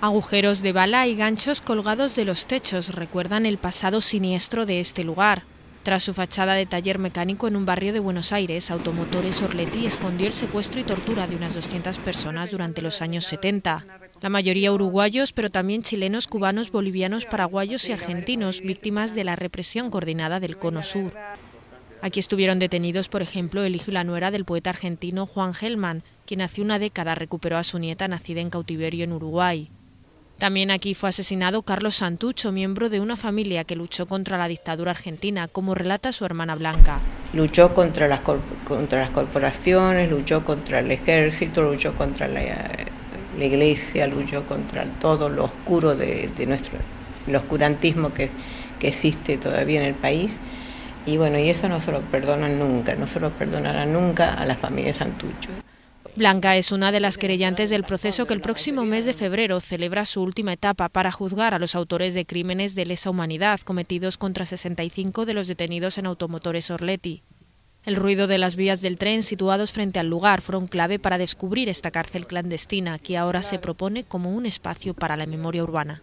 Agujeros de bala y ganchos colgados de los techos recuerdan el pasado siniestro de este lugar. Tras su fachada de taller mecánico en un barrio de Buenos Aires, Automotores Orleti escondió el secuestro y tortura de unas 200 personas durante los años 70. La mayoría uruguayos, pero también chilenos, cubanos, bolivianos, paraguayos y argentinos, víctimas de la represión coordinada del Cono Sur. Aquí estuvieron detenidos, por ejemplo, el hijo y la nuera del poeta argentino Juan Gelman, quien hace una década recuperó a su nieta nacida en cautiverio en Uruguay. También aquí fue asesinado Carlos Santucho, miembro de una familia que luchó contra la dictadura argentina, como relata su hermana Blanca. Luchó contra las, contra las corporaciones, luchó contra el ejército, luchó contra la, iglesia, luchó contra todo lo oscuro de, nuestro, el oscurantismo que, que existe todavía en el país. Y bueno, y eso no se lo perdonan nunca, no se lo perdonará nunca a la familia Santucho. Blanca es una de las querellantes del proceso que el próximo mes de febrero celebra su última etapa para juzgar a los autores de crímenes de lesa humanidad cometidos contra 65 de los detenidos en automotores Orleti. El ruido de las vías del tren situados frente al lugar fueron clave para descubrir esta cárcel clandestina que ahora se propone como un espacio para la memoria urbana.